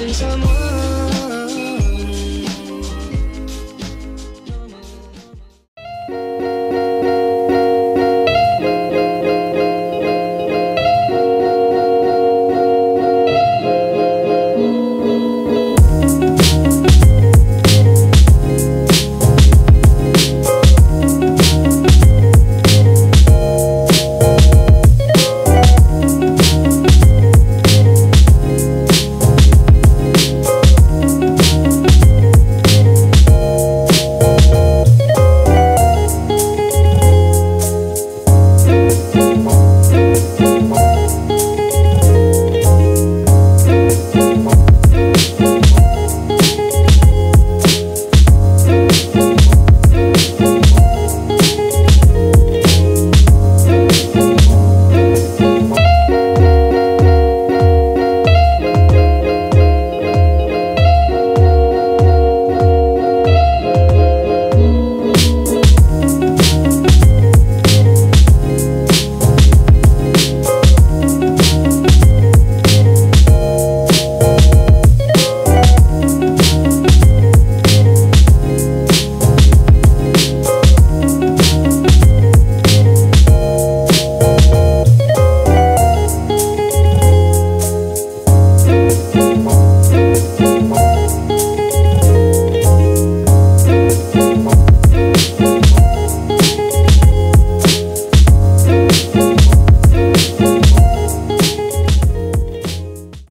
since I'm